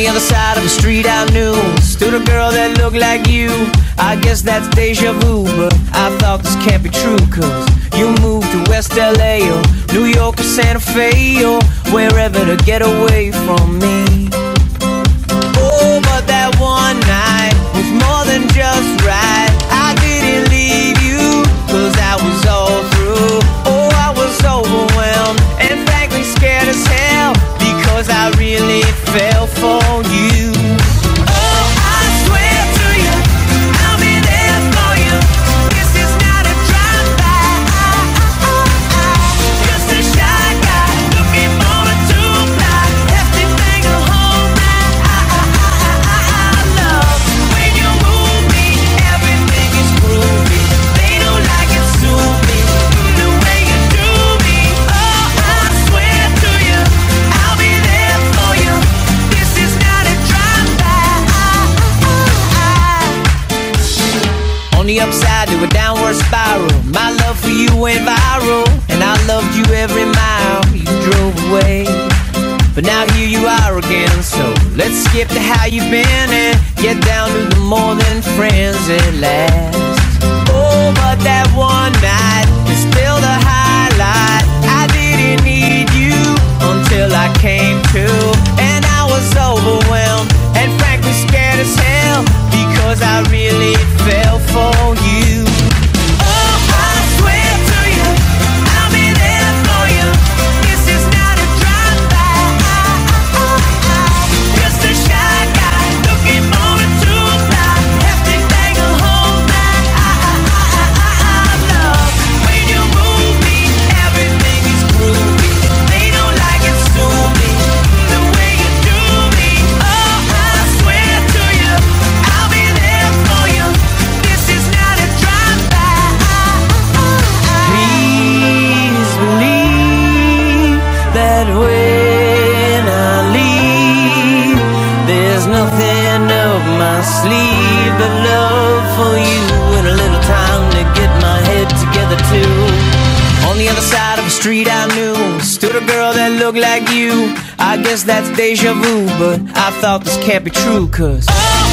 the other side of the street I knew. Stood a girl that looked like you. I guess that's deja vu But I thought this can't be true Cause you moved to West LA Or New York or Santa Fe Or wherever to get away from me the upside to a downward spiral. My love for you went viral And I loved you every mile you drove away. But now here you are again So let's skip to how you've been And get down to the more than friends at last sleeve but love for you and a little time to get my head together too. On the other side of the street I knew stood a girl that looked like you. I guess that's deja vu, but I thought this can't be true, cause. Oh,